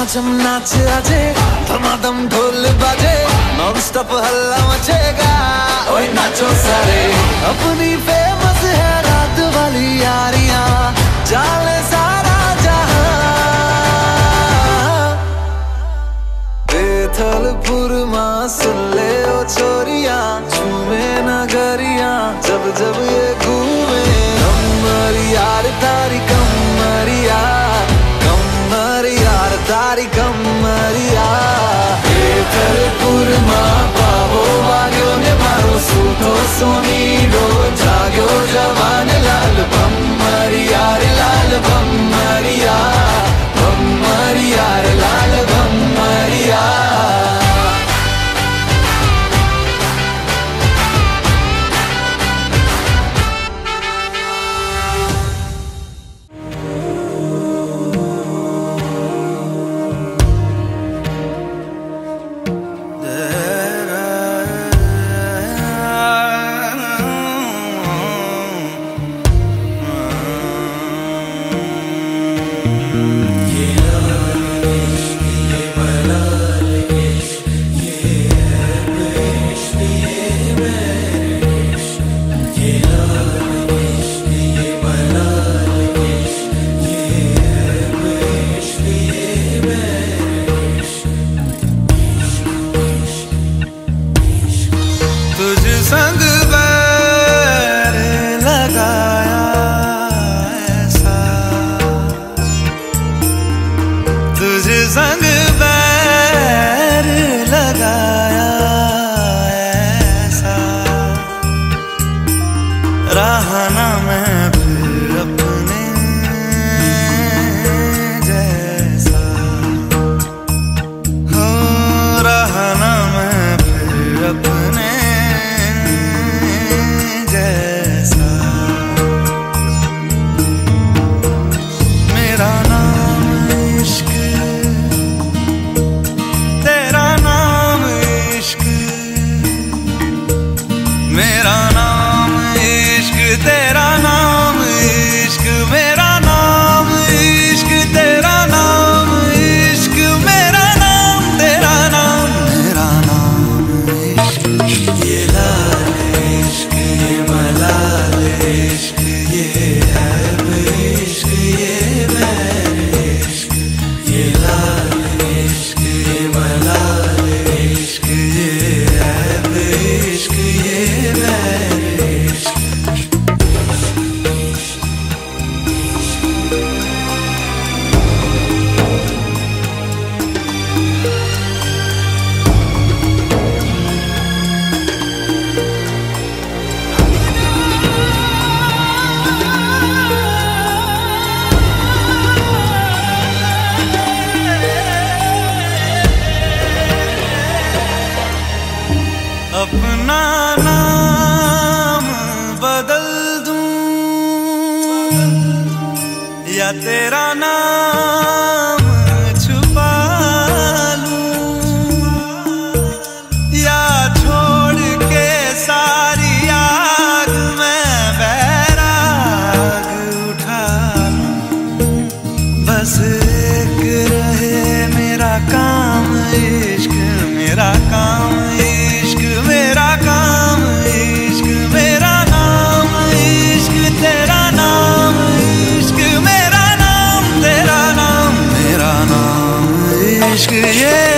झमाझम नाच आजे, धमाधम ढोल बाजे नॉन स्टॉप हल्ला मचेगा। ओए नाचो सारे। अपनी फ़ेमस है रात वाली यारियाँ जाले सारा जहाँ। बेथलपुर मासल Yeah. güzel When aşkı